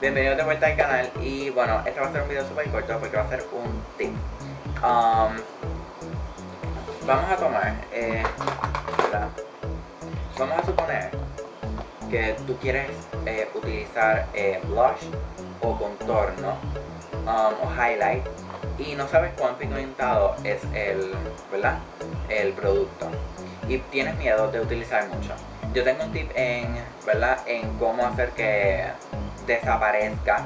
Bienvenidos de vuelta al canal y bueno, este va a ser un video súper corto porque va a ser un tip. Um, vamos a tomar, eh, vamos a suponer que tú quieres eh, utilizar eh, blush o contorno um, o highlight y no sabes cuán pigmentado es el, ¿verdad? el producto y tienes miedo de utilizar mucho. Yo tengo un tip en, ¿verdad? en cómo hacer que desaparezca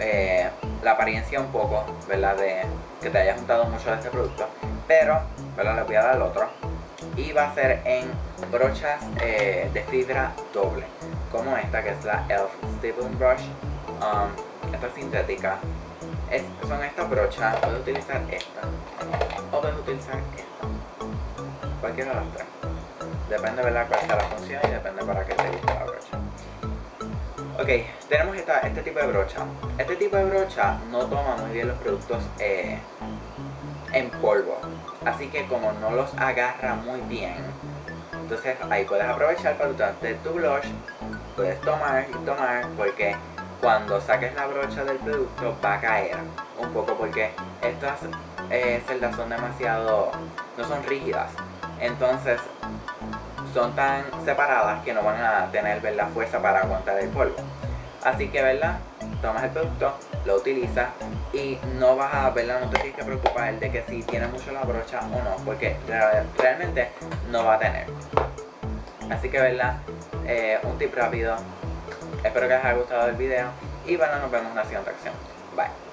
eh, la apariencia un poco, ¿verdad? De que te haya juntado mucho de este producto. Pero, ¿verdad? Le voy a dar el otro. Y va a ser en brochas eh, de fibra doble. Como esta que es la ELF Stapling Brush. Um, esta es sintética. son estas brochas. Puedes utilizar esta. O puedes utilizar esta. Cualquiera de las tres. Depende, ¿verdad? Cuál sea la función y depende para qué te guste la brocha. Ok, tenemos este tipo de brocha. Este tipo de brocha no toma muy bien los productos eh, en polvo. Así que como no los agarra muy bien, entonces ahí puedes aprovechar para usarte tu blush. Puedes tomar y tomar porque cuando saques la brocha del producto va a caer un poco porque estas eh, celdas son demasiado, no son rígidas. Entonces son tan separadas que no van a tener la fuerza para aguantar el polvo. Así que, ¿verdad? Tomas el producto, lo utilizas y no vas a, ¿verdad? No te tienes que preocupar de que si tiene mucho la brocha o no, porque realmente no va a tener. Así que, ¿verdad? Eh, un tip rápido. Espero que les haya gustado el video y bueno, nos vemos en la siguiente acción. Bye.